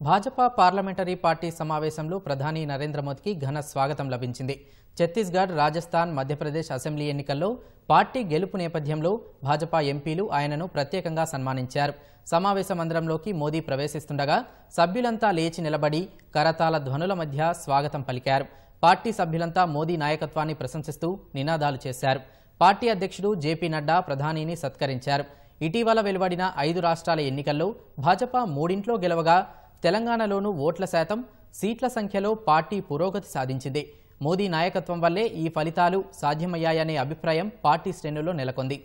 Bhajapa parliamentary party సమావేశంలో ప్రధాని నరేంద్ర మోదీకి ఘన స్వాగతం లభించింది. ఛత్తీస్గఢ్ రాజస్థాన్ మధ్యప్రదేశ్ అసెంబ్లీ ఎన్నికల్లో పార్టీ గెలుపు నేపథ్యంలో భాజపా ఎంపీలు ఆయనను ప్రత్యేకంగా సన్మానించారు. సమావేశ మందిరంలోకి మోదీ ప్రవేశిస్తుండగా సభ్యులంతా లేచి నిలబడి కరతాల ధ్వనుల మధ్య స్వాగతం పలికారు. పార్టీ సభ్యులంతా మోదీ నాయకత్వాన్ని ప్రశంసిస్తూ నినాదాలు చేశారు. పార్టీ అధ్యక్షుడు జేపీ నడ్డా ప్రధానిని సత్కరించారు. ఇటీవల వెలువడిన ఐదు రాష్ట్రాల ఎన్నికల్లో భాజపా మూడింట్లో గెలవగా తెలంగాణలోనూ ఓట్ల శాతం సీట్ల సంఖ్యలో పార్టీ పురోగతి సాధించింది. మోదీ నాయకత్వం వల్లే ఈ ఫలితాలు సాధ్యమయ్యాయనే అభిప్రాయం పార్టీ శ్రేణుల్లో నెలకొంది.